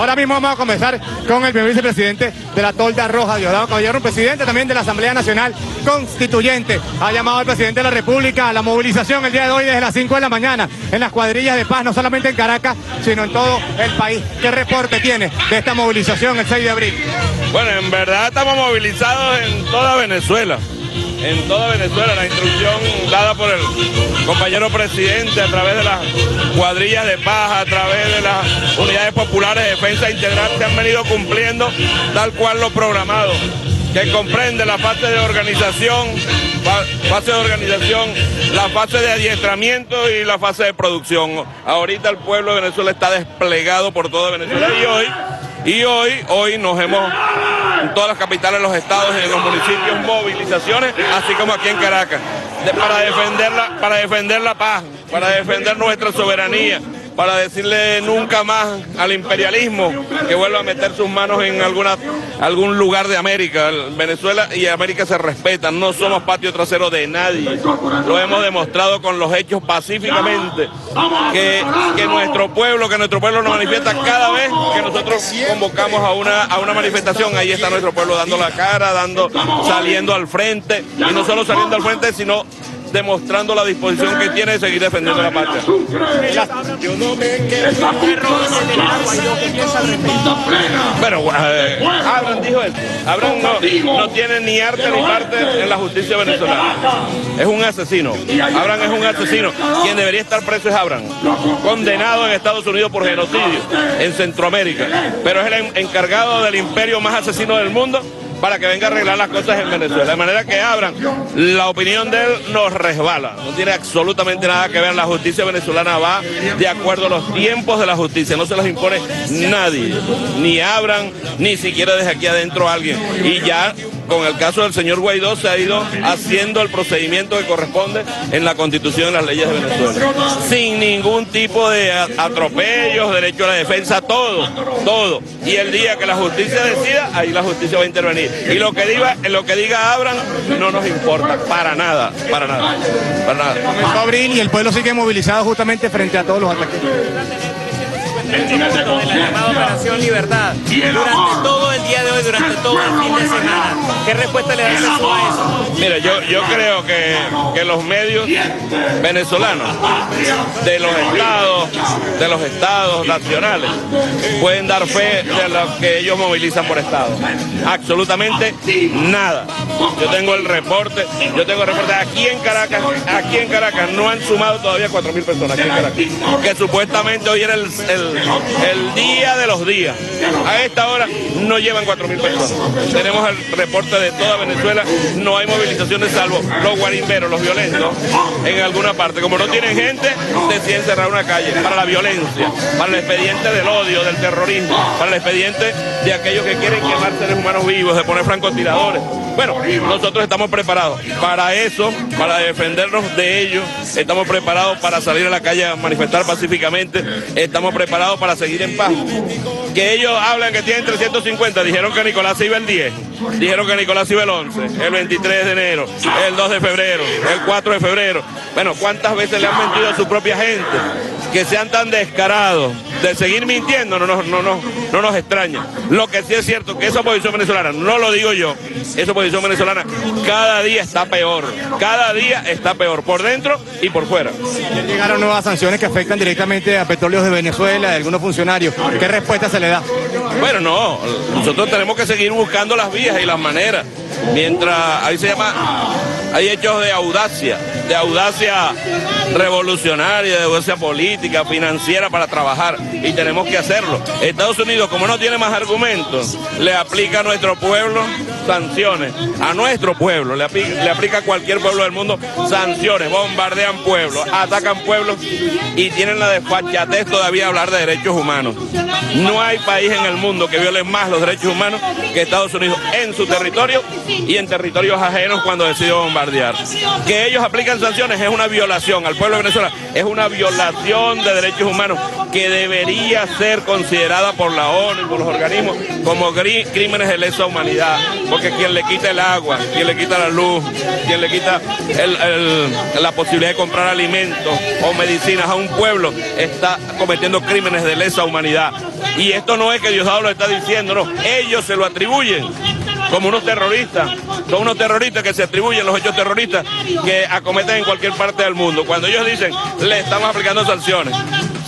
Ahora mismo vamos a comenzar con el vicepresidente de la Tolda Roja, Diosdado Caballero, un presidente también de la Asamblea Nacional Constituyente. Ha llamado al presidente de la República a la movilización el día de hoy desde las 5 de la mañana en las cuadrillas de paz, no solamente en Caracas, sino en todo el país. ¿Qué reporte tiene de esta movilización el 6 de abril? Bueno, en verdad estamos movilizados en toda Venezuela en toda Venezuela. La instrucción dada por el compañero presidente a través de las cuadrillas de paz, a través de las unidades populares de defensa integral se han venido cumpliendo tal cual lo programado que comprende la fase de organización, fase de organización, la fase de adiestramiento y la fase de producción. Ahorita el pueblo de Venezuela está desplegado por toda Venezuela y hoy y hoy, hoy nos hemos, en todas las capitales los estados y en los municipios, movilizaciones, así como aquí en Caracas, para, defender la, para defender la paz, para defender nuestra soberanía, para decirle nunca más al imperialismo que vuelva a meter sus manos en alguna, algún lugar de América. Venezuela y América se respetan, no somos patio trasero de nadie. Lo hemos demostrado con los hechos pacíficamente, que, que nuestro pueblo, que nuestro pueblo nos manifiesta cada vez que nosotros convocamos a una, a una manifestación. Ahí está nuestro pueblo dando la cara, dando, saliendo al frente, y no solo saliendo al frente, sino demostrando la disposición que tiene de seguir defendiendo la patria. Bueno, eh, Abraham dijo eso. Abraham no, no, tiene ni arte ni parte en la justicia venezolana. Es un asesino. Abraham es un asesino. Quien debería estar preso es Abraham. Condenado en Estados Unidos por genocidio en Centroamérica. Pero es el encargado del imperio más asesino del mundo para que venga a arreglar las cosas en Venezuela. De manera que abran, la opinión de él nos resbala. No tiene absolutamente nada que ver. La justicia venezolana va de acuerdo a los tiempos de la justicia. No se las impone nadie. Ni abran, ni siquiera desde aquí adentro alguien. Y ya con el caso del señor Guaidó se ha ido haciendo el procedimiento que corresponde en la constitución y las leyes de Venezuela. Sin ningún tipo de atropellos, derecho a la defensa, todo, todo. Y el día que la justicia decida, ahí la justicia va a intervenir. Y lo que diga, lo que diga Abran no nos importa, para nada, para nada, para nada. abril y el pueblo sigue movilizado justamente frente a todos los ataques de la llamada Operación Libertad durante todo el día de hoy, durante todo el fin de semana. ¿Qué respuesta le da a eso? Mira, yo, yo creo que, que los medios venezolanos de los estados, de los estados nacionales, pueden dar fe de lo que ellos movilizan por estado. Absolutamente nada. Yo tengo el reporte, yo tengo el reporte aquí en Caracas, aquí en Caracas no han sumado todavía 4.000 personas aquí en Caracas, que supuestamente hoy era el el día de los días. A esta hora no llevan 4.000 personas. Tenemos el reporte de toda Venezuela, no hay movilizaciones salvo los guarimberos, los violentos, en alguna parte. Como no tienen gente, deciden cerrar una calle para la violencia, para el expediente del odio, del terrorismo, para el expediente de aquellos que quieren quemar seres humanos vivos, de poner francotiradores. Bueno, nosotros estamos preparados para eso, para defendernos de ellos, estamos preparados para salir a la calle a manifestar pacíficamente, estamos preparados para seguir en paz. Que ellos hablan que tienen 350, dijeron que Nicolás iba el 10, dijeron que Nicolás iba el 11, el 23 de enero, el 2 de febrero, el 4 de febrero. Bueno, ¿cuántas veces le han mentido a su propia gente? Que sean tan descarados de seguir mintiendo no nos, no, no, no nos extraña. Lo que sí es cierto que esa oposición venezolana, no lo digo yo, esa oposición venezolana cada día está peor, cada día está peor, por dentro y por fuera. Llegaron nuevas sanciones que afectan directamente a petróleos de Venezuela, a algunos funcionarios. ¿Qué respuesta se le da? Bueno, no, nosotros tenemos que seguir buscando las vías y las maneras. Mientras, ahí se llama, hay hechos de audacia, de audacia revolucionaria, de audacia política, financiera para trabajar y tenemos que hacerlo. Estados Unidos, como no tiene más argumentos, le aplica a nuestro pueblo sanciones, a nuestro pueblo, le aplica, le aplica a cualquier pueblo del mundo sanciones, bombardean pueblos, atacan pueblos y tienen la desfachatez todavía hablar de derechos humanos. No hay país en el mundo que viole más los derechos humanos que Estados Unidos en su territorio y en territorios ajenos cuando decide bombardear. Que ellos aplican sanciones es una violación al pueblo de Venezuela, es una violación de derechos humanos que debería ser considerada por la ONU y por los organismos como crímenes de lesa humanidad, porque quien le quita el agua, quien le quita la luz, quien le quita la posibilidad de comprar alimentos o medicinas a un pueblo está cometiendo crímenes de lesa humanidad. Y esto no es que Diosdado lo está diciendo, no, ellos se lo atribuyen como unos terroristas, son unos terroristas que se atribuyen los hechos terroristas que acometen en cualquier parte del mundo. Cuando ellos dicen, le estamos aplicando sanciones,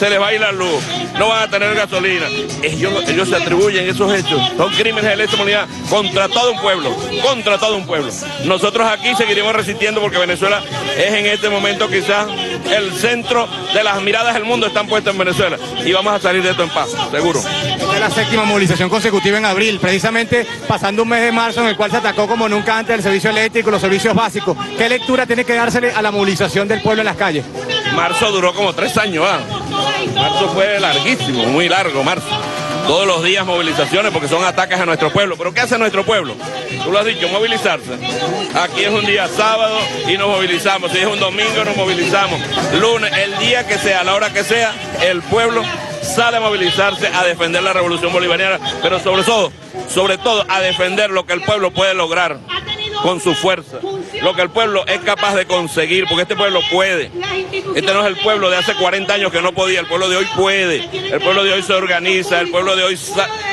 se les va a ir la luz, no van a tener gasolina. Ellos, ellos se atribuyen esos hechos. Son crímenes de lesa humanidad contra todo un pueblo, contra todo un pueblo. Nosotros aquí seguiremos resistiendo porque Venezuela es en este momento quizás el centro de las miradas del mundo están puestas en Venezuela y vamos a salir de esto en paz, seguro. es la séptima movilización consecutiva en abril, precisamente pasando un mes de marzo en el cual se atacó como nunca antes el servicio eléctrico, los servicios básicos. ¿Qué lectura tiene que dársele a la movilización del pueblo en las calles? Marzo duró como tres años, ¿ah? Marzo fue larguísimo, muy largo marzo. Todos los días movilizaciones porque son ataques a nuestro pueblo. ¿Pero qué hace nuestro pueblo? Tú lo has dicho, movilizarse. Aquí es un día sábado y nos movilizamos. Si es un domingo nos movilizamos. Lunes, el día que sea, la hora que sea, el pueblo sale a movilizarse a defender la revolución bolivariana, pero sobre todo, sobre todo a defender lo que el pueblo puede lograr con su fuerza, lo que el pueblo es capaz de conseguir, porque este pueblo puede. Este no es el pueblo de hace 40 años que no podía, el pueblo de hoy puede. El pueblo de hoy se organiza, el pueblo de hoy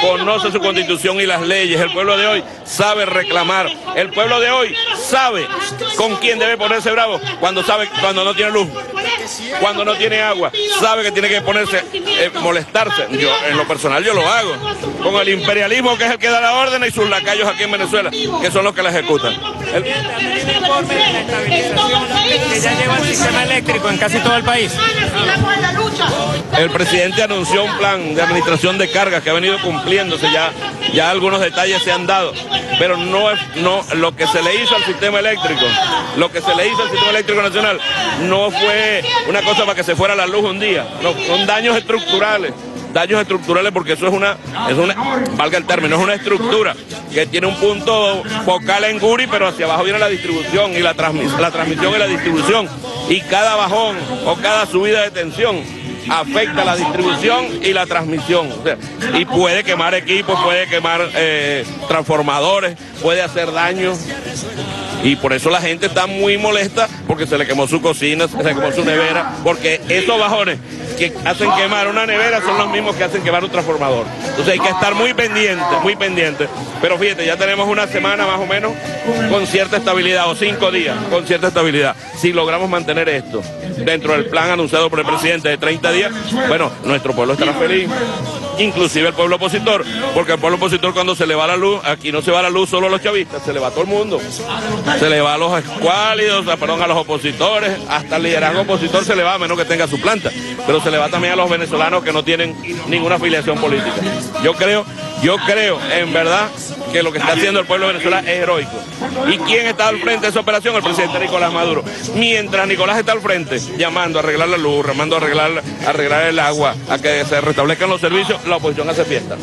conoce su constitución y las leyes, el pueblo de hoy sabe reclamar, el pueblo de hoy sabe con quién debe ponerse bravo cuando sabe cuando no tiene luz, cuando no tiene agua, sabe que tiene que ponerse eh, molestarse. Yo en lo personal yo lo hago con el imperialismo que es el que da la orden y sus lacayos aquí en Venezuela, que son los que la ejecutan. El... presidente anunció un plan de administración de cargas que ha venido cumpliéndose ya, ya algunos detalles se han dado, pero no es no lo que se le hizo al sistema eléctrico, lo que se le hizo al sistema eléctrico nacional no fue una cosa para que se fuera la luz un día, no, son daños estructurales daños estructurales porque eso es una, es una, valga el término, es una estructura que tiene un punto focal en Guri, pero hacia abajo viene la distribución y la, la transmisión y la distribución. Y cada bajón o cada subida de tensión afecta la distribución y la transmisión. y puede quemar equipos, puede quemar eh, transformadores, puede hacer daño. Y por eso la gente está muy molesta porque se le quemó su cocina, se le quemó su nevera, porque esos bajones que hacen quemar una nevera son los mismos que hacen quemar un transformador. Entonces hay que estar muy pendiente, muy pendiente. Pero fíjate, ya tenemos una semana más o menos con cierta estabilidad, o cinco días con cierta estabilidad. Si logramos mantener esto dentro del plan anunciado por el presidente de 30 días, bueno, nuestro pueblo estará feliz inclusive el pueblo opositor, porque el pueblo opositor cuando se le va la luz, aquí no se va la luz solo a los chavistas, se le va a todo el mundo. Se le va a los escuálidos, perdón, a los opositores, hasta el liderazgo opositor se le va a menos que tenga su planta, pero se le va también a los venezolanos que no tienen ninguna afiliación política. Yo creo, yo creo en verdad que lo que está haciendo el pueblo de Venezuela es heroico. ¿Y quién está al frente de esa operación? El presidente Nicolás Maduro. Mientras Nicolás está al frente, llamando a arreglar la luz, llamando a arreglar, arreglar el agua, a que se restablezcan los servicios, la oposición hace fiesta.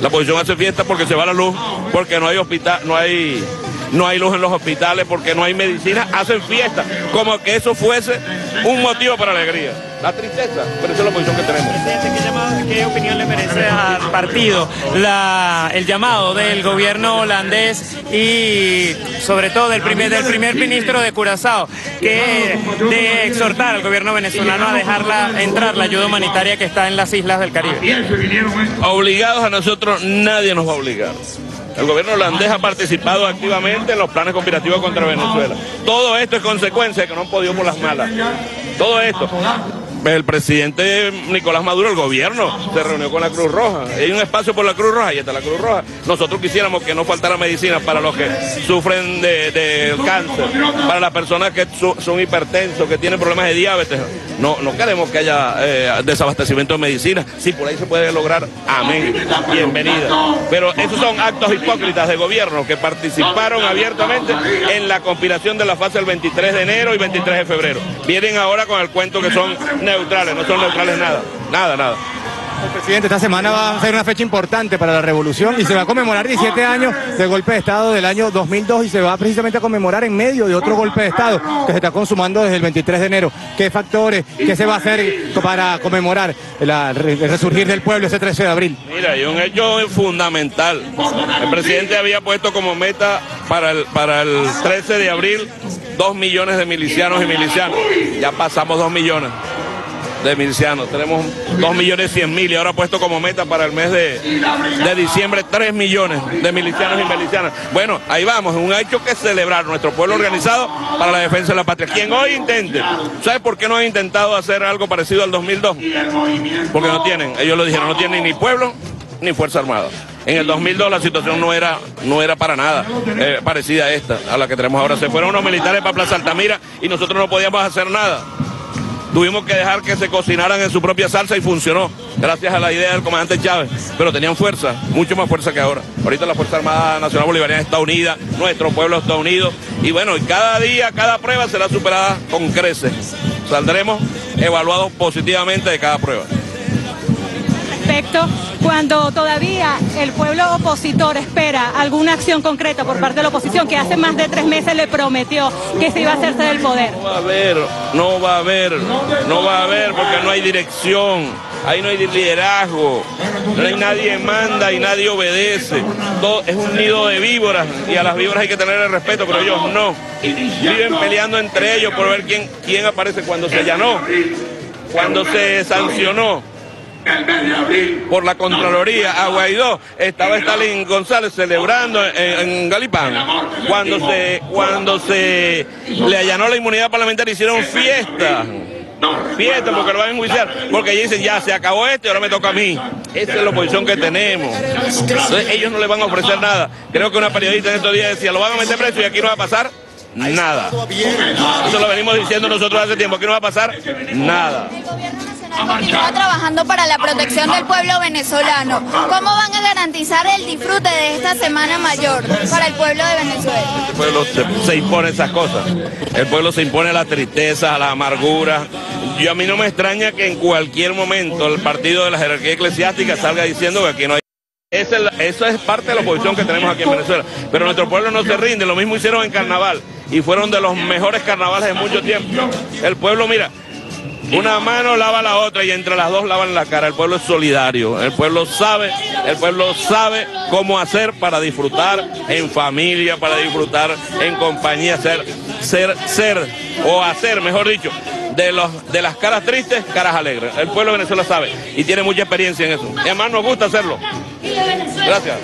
La oposición hace fiesta porque se va la luz, porque no hay hospital, no hay no hay luz en los hospitales porque no hay medicina, hacen fiesta, como que eso fuese un motivo para alegría. La tristeza, pero esa es la posición que tenemos. ¿qué, opinión le merece al partido la, el llamado del gobierno holandés y sobre todo del primer, del primer ministro de Curazao, que de exhortar al gobierno venezolano a dejarla entrar la ayuda humanitaria que está en las islas del Caribe? Obligados a nosotros, nadie nos va a obligar. El gobierno holandés ha participado activamente en los planes conspirativos contra Venezuela. Todo esto es consecuencia de que no han podido por las malas. Todo esto el presidente Nicolás Maduro, el gobierno, se reunió con la Cruz Roja. Hay un espacio por la Cruz Roja y está la Cruz Roja. Nosotros quisiéramos que no faltara medicina para los que sufren de, cáncer, para las personas que son hipertensos, que tienen problemas de diabetes. No, no queremos que haya eh, desabastecimiento de medicina. Si por ahí se puede lograr, amén. Bienvenida. Pero esos son actos hipócritas de gobierno que participaron abiertamente en la conspiración de la fase del 23 de enero y 23 de febrero. Vienen ahora con el cuento que son neutrales, no son neutrales nada, nada, nada. Presidente, esta semana va a ser una fecha importante para la revolución y se va a conmemorar 17 años del golpe de Estado del año 2002 y se va precisamente a conmemorar en medio de otro golpe de Estado que se está consumando desde el 23 de enero. ¿Qué factores, qué se va a hacer para conmemorar el resurgir del pueblo ese 13 de abril? Mira, hay un hecho fundamental. El presidente había puesto como meta para el, para el 13 de abril dos millones de milicianos y milicianos. Ya pasamos dos millones. De milicianos. Tenemos 2 millones 100 mil y ahora puesto como meta para el mes de, de diciembre 3 millones de milicianos y milicianas. Bueno, ahí vamos, un hecho que celebrar nuestro pueblo organizado para la defensa de la patria. Quien hoy intente, ¿sabe por qué no han intentado hacer algo parecido al 2002? Porque no tienen, ellos lo dijeron, no tienen ni pueblo ni Fuerza Armada. En el 2002 la situación no era, no era para nada eh, parecida a esta, a la que tenemos ahora. Se fueron unos militares para Plaza Altamira y nosotros no podíamos hacer nada. Tuvimos que dejar que se cocinaran en su propia salsa y funcionó, gracias a la idea del comandante Chávez. Pero tenían fuerza, mucho más fuerza que ahora. Ahorita la Fuerza Armada Nacional Bolivariana está unida, nuestro pueblo está unido. Y bueno, cada día, cada prueba será superada con creces. Saldremos evaluados positivamente de cada prueba cuando todavía el pueblo opositor espera alguna acción concreta por parte de la oposición, que hace más de tres meses le prometió que se iba a hacerse del poder. No va a haber, no va a haber, no va a haber porque no hay dirección, ahí no hay liderazgo, no hay nadie manda y nadie obedece. Es un nido de víboras y a las víboras hay que tener el respeto, pero ellos no. Viven peleando entre ellos por ver quién, quién aparece cuando se allanó, cuando se sancionó por la Contraloría a Guaidó estaba Stalin González celebrando en, Galipán. cuando se cuando se le allanó la inmunidad parlamentaria hicieron fiesta. fiesta porque lo van a enjuiciar. Porque ellos dicen ya se acabó esto y ahora me toca a mí. Esa es la oposición que tenemos. Ellos no le van a ofrecer nada. Creo que una periodista en estos días decía lo van a meter preso y aquí no va a pasar nada eso lo venimos diciendo nosotros hace tiempo aquí no va a pasar nada continúa trabajando para la protección del pueblo venezolano. ¿Cómo van a garantizar el disfrute de esta Semana Mayor para el pueblo de Venezuela? El pueblo se, impone esas cosas. El pueblo se impone la tristeza, la amargura. Yo a mí no me extraña que en cualquier momento el partido de la jerarquía eclesiástica salga diciendo que aquí no hay... eso es parte de la oposición que tenemos aquí en Venezuela. Pero nuestro pueblo no se rinde. Lo mismo hicieron en carnaval. Y fueron de los mejores carnavales de mucho tiempo. El pueblo, mira, una mano lava la otra y entre las dos lavan la cara. El pueblo es solidario. El pueblo sabe, el pueblo sabe cómo hacer para disfrutar en familia, para disfrutar en compañía, ser, ser, ser o hacer, mejor dicho, de los de las caras tristes, caras alegres. El pueblo de Venezuela sabe y tiene mucha experiencia en eso. Y además nos gusta hacerlo. Gracias.